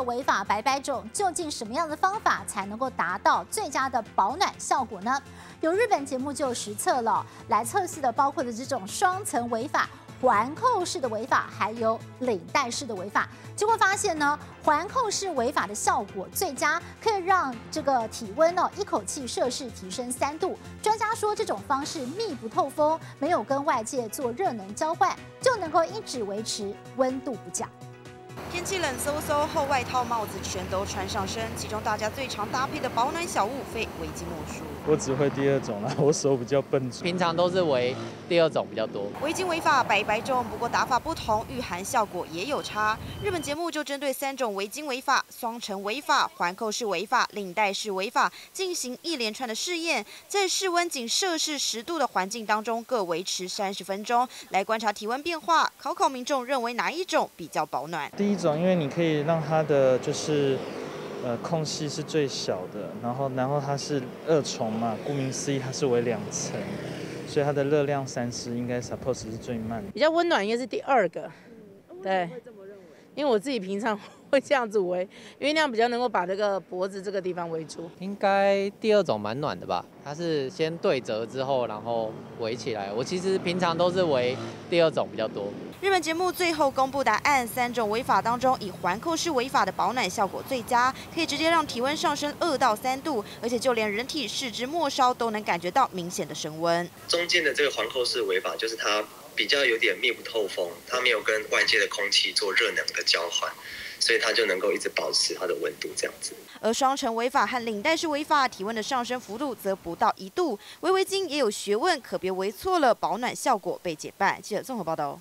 的违法百百种，究竟什么样的方法才能够达到最佳的保暖效果呢？有日本节目就实测了，来测试的包括的这种双层违法。环扣式的违法，还有领带式的违法，结果发现呢，环扣式违法的效果最佳，可以让这个体温哦一口气摄氏提升三度。专家说，这种方式密不透风，没有跟外界做热能交换，就能够一直维持温度不降。天气冷飕飕，厚外套、帽子全都穿上身，其中大家最常搭配的保暖小物，非围巾莫属。我只会第二种啦，我手比较笨平常都是围第二种比较多。围巾围法百百种，不过打法不同，御寒效果也有差。日本节目就针对三种围巾围法、双层围法、环扣式围法、领带式围法进行一连串的试验，在室温仅摄氏十度的环境当中各维持三十分钟，来观察体温变化。考考民众认为哪一种比较保暖？第一种，因为你可以让它的就是。呃，空隙是最小的，然后，然后它是二重嘛，顾名思义，它是为两层，所以它的热量散失应该 suppose 是最慢的。比较温暖应该是第二个，对，因为我自己平常。会这样子围，因为那样比较能够把这个脖子这个地方围住。应该第二种蛮暖的吧？它是先对折之后，然后围起来。我其实平常都是围第二种比较多。日本节目最后公布答案，三种围法当中，以环扣式围法的保暖效果最佳，可以直接让体温上升二到三度，而且就连人体四肢末梢都能感觉到明显的升温。中间的这个环扣式围法，就是它比较有点密不透风，它没有跟外界的空气做热能的交换。所以它就能够一直保持它的温度这样子。而双层围法和领带式围法，体温的上升幅度则不到一度。围围巾也有学问，可别围错了，保暖效果被减半。记者综合报道。